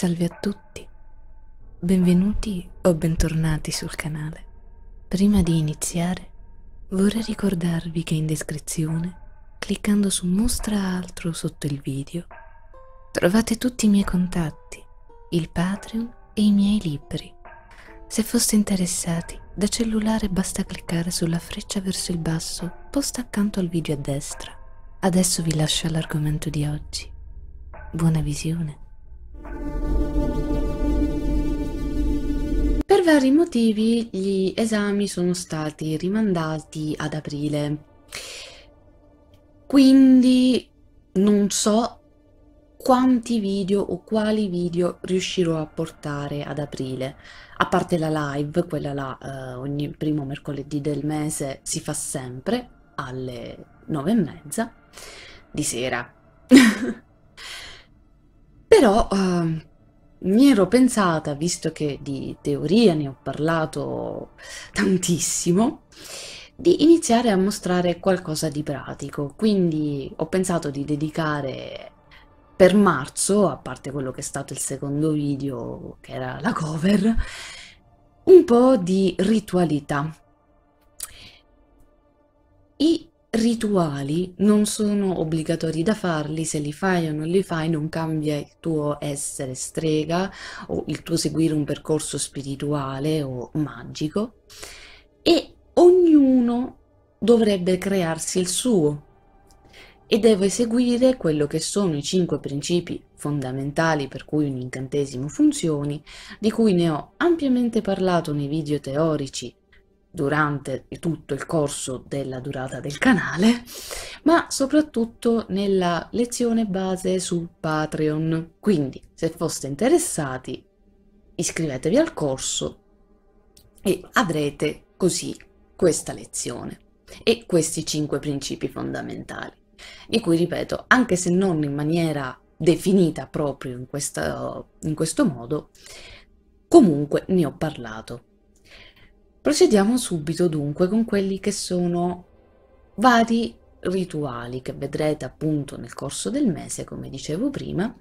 Salve a tutti, benvenuti o bentornati sul canale. Prima di iniziare vorrei ricordarvi che in descrizione, cliccando su mostra altro sotto il video, trovate tutti i miei contatti, il Patreon e i miei libri. Se foste interessati, da cellulare basta cliccare sulla freccia verso il basso posta accanto al video a destra. Adesso vi lascio all'argomento di oggi. Buona visione. Per vari motivi gli esami sono stati rimandati ad aprile. Quindi non so quanti video o quali video riuscirò a portare ad aprile. A parte la live, quella là eh, ogni primo mercoledì del mese si fa sempre alle nove e mezza di sera. Però eh, mi ero pensata, visto che di teoria ne ho parlato tantissimo, di iniziare a mostrare qualcosa di pratico. Quindi ho pensato di dedicare per marzo, a parte quello che è stato il secondo video, che era la cover, un po' di ritualità. I rituali non sono obbligatori da farli, se li fai o non li fai non cambia il tuo essere strega o il tuo seguire un percorso spirituale o magico. E ognuno dovrebbe crearsi il suo e deve seguire quello che sono i cinque principi fondamentali per cui un incantesimo funzioni, di cui ne ho ampiamente parlato nei video teorici durante tutto il corso della durata del canale, ma soprattutto nella lezione base su Patreon. Quindi, se foste interessati, iscrivetevi al corso e avrete così questa lezione e questi cinque principi fondamentali, di cui ripeto, anche se non in maniera definita proprio in, questa, in questo modo, comunque ne ho parlato. Procediamo subito dunque con quelli che sono vari rituali che vedrete appunto nel corso del mese, come dicevo prima,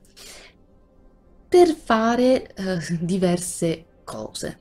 per fare eh, diverse cose.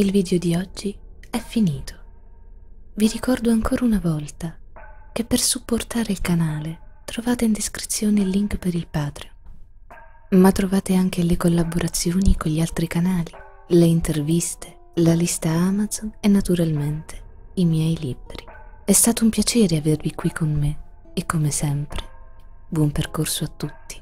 Il video di oggi è finito. Vi ricordo ancora una volta che per supportare il canale trovate in descrizione il link per il Patreon. Ma trovate anche le collaborazioni con gli altri canali, le interviste, la lista Amazon e naturalmente i miei libri. È stato un piacere avervi qui con me e come sempre, buon percorso a tutti.